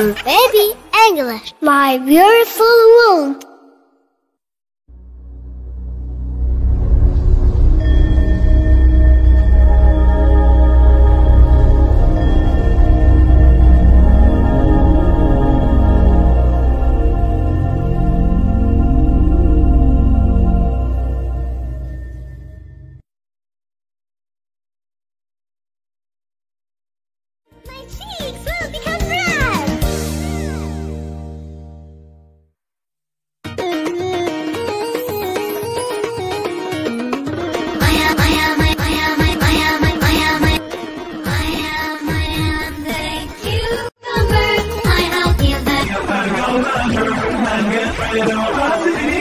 Baby English. My beautiful world. Manga, Manga, Manga,